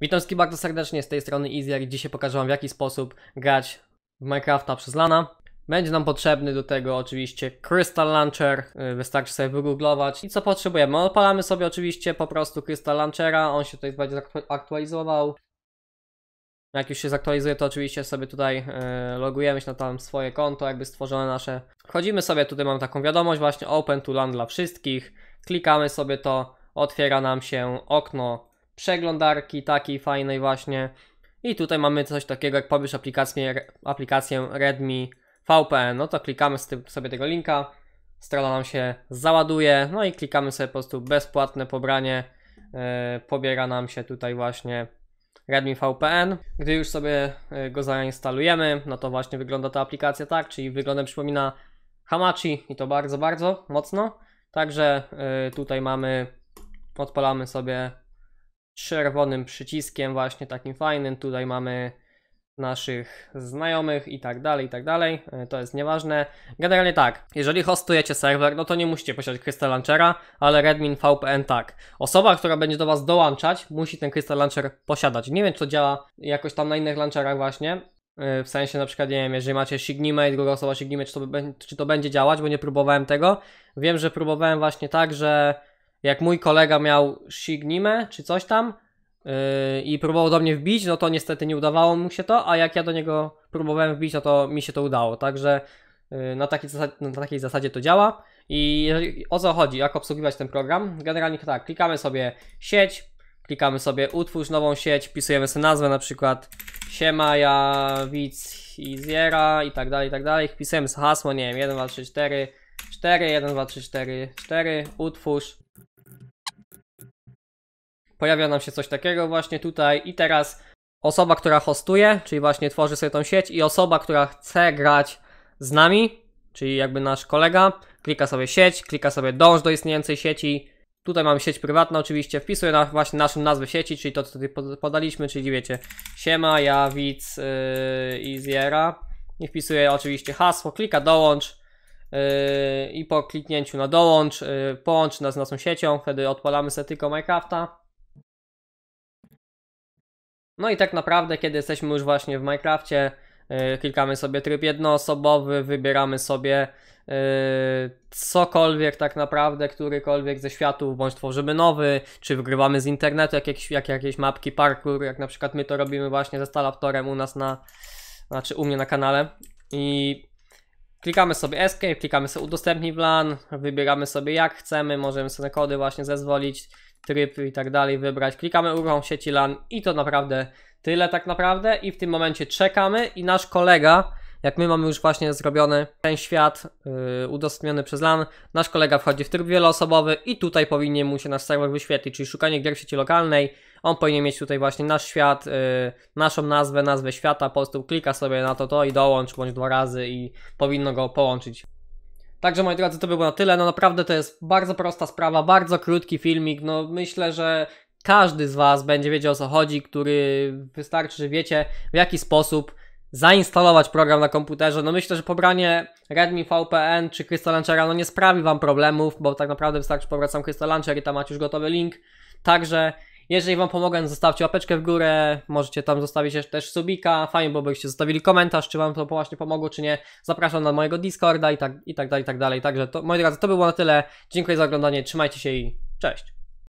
Witam wszystkich bardzo serdecznie, z tej strony Easier i dzisiaj pokażę wam w jaki sposób grać w Minecrafta przez lana. Będzie nam potrzebny do tego oczywiście Crystal Launcher, yy, wystarczy sobie wygooglować. I co potrzebujemy? Odpalamy sobie oczywiście po prostu Crystal Launchera, on się tutaj będzie aktualizował. Jak już się zaktualizuje, to oczywiście sobie tutaj yy, logujemy się na tam swoje konto, jakby stworzone nasze. Wchodzimy sobie, tutaj mam taką wiadomość właśnie Open to LAN dla wszystkich. Klikamy sobie to, otwiera nam się okno przeglądarki takiej fajnej właśnie. I tutaj mamy coś takiego jak pobierz aplikację, aplikację Redmi VPN. No to klikamy sobie tego linka, strona nam się załaduje, no i klikamy sobie po prostu bezpłatne pobranie. Yy, pobiera nam się tutaj właśnie Redmi VPN. Gdy już sobie e, go zainstalujemy, no to właśnie wygląda ta aplikacja tak, czyli wyglądem przypomina Hamachi i to bardzo, bardzo mocno. Także yy, tutaj mamy, odpalamy sobie czerwonym przyciskiem właśnie takim fajnym. Tutaj mamy naszych znajomych i tak dalej, i tak dalej. E, to jest nieważne. Generalnie tak, jeżeli hostujecie serwer, no to nie musicie posiadać Crystal Launchera, ale Redmin VPN tak. Osoba, która będzie do Was dołączać, musi ten Crystal Launcher posiadać. Nie wiem, czy to działa jakoś tam na innych launcherach właśnie. E, w sensie na przykład, nie wiem, jeżeli macie Signimate, druga osoba Signimate, czy to, czy to będzie działać, bo nie próbowałem tego. Wiem, że próbowałem właśnie tak, że jak mój kolega miał Signime czy coś tam yy, i próbował do mnie wbić, no to niestety nie udawało mu się to, a jak ja do niego próbowałem wbić, no to mi się to udało. Także yy, na, takiej zasadzie, na takiej zasadzie to działa. I jeżeli, o co chodzi, jak obsługiwać ten program? Generalnie tak, klikamy sobie sieć, klikamy sobie utwórz nową sieć, wpisujemy sobie nazwę na przykład siema, ja, widz i ziera i tak dalej, i tak dalej. Wpisujemy sobie hasło, nie wiem, 1, 2, 3, 4, 4, 1, 2, 3, 4, 4, utwórz pojawia nam się coś takiego właśnie tutaj i teraz osoba, która hostuje, czyli właśnie tworzy sobie tą sieć i osoba, która chce grać z nami, czyli jakby nasz kolega, klika sobie sieć, klika sobie dąż do istniejącej sieci. Tutaj mamy sieć prywatną oczywiście, wpisuję na właśnie naszą nazwę sieci, czyli to co tutaj podaliśmy, czyli wiecie, siema, ja, widz yy, i Ziera. I wpisuję oczywiście hasło, klika dołącz yy, i po kliknięciu na dołącz, yy, połączy nas z naszą siecią, wtedy odpalamy sobie tylko Minecrafta. No i tak naprawdę, kiedy jesteśmy już właśnie w Minecrafcie, yy, klikamy sobie tryb jednoosobowy, wybieramy sobie yy, cokolwiek tak naprawdę, którykolwiek ze światów, bądź tworzymy nowy, czy wygrywamy z internetu jakieś, jak, jakieś mapki parkour, jak na przykład my to robimy właśnie ze Stalaptorem u nas na, znaczy u mnie na kanale. I klikamy sobie escape, klikamy sobie udostępnij plan, wybieramy sobie jak chcemy, możemy sobie kody właśnie zezwolić, tryb i tak dalej wybrać. Klikamy uruchom sieci LAN i to naprawdę tyle tak naprawdę i w tym momencie czekamy i nasz kolega, jak my mamy już właśnie zrobiony ten świat yy, udostępniony przez LAN, nasz kolega wchodzi w tryb wieloosobowy i tutaj powinien mu się nasz serwer wyświetlić, czyli szukanie gier w sieci lokalnej, on powinien mieć tutaj właśnie nasz świat, yy, naszą nazwę, nazwę świata, po prostu klika sobie na to to i dołącz bądź dwa razy i powinno go połączyć. Także moi drodzy, to by było na tyle. No naprawdę to jest bardzo prosta sprawa, bardzo krótki filmik. No myślę, że każdy z Was będzie wiedział o co chodzi, który wystarczy, że wiecie w jaki sposób zainstalować program na komputerze. No myślę, że pobranie Redmi VPN czy Crystal Launchera no nie sprawi Wam problemów, bo tak naprawdę wystarczy pobrać sam Crystal Launcher i tam macie już gotowy link. Także jeżeli Wam pomogę, zostawcie łapeczkę w górę, możecie tam zostawić też subika, fajnie byście zostawili komentarz, czy Wam to właśnie pomogło, czy nie. Zapraszam na mojego Discorda i tak, i tak dalej, i tak dalej. Także to, moi drodzy, to by było na tyle. Dziękuję za oglądanie, trzymajcie się i cześć.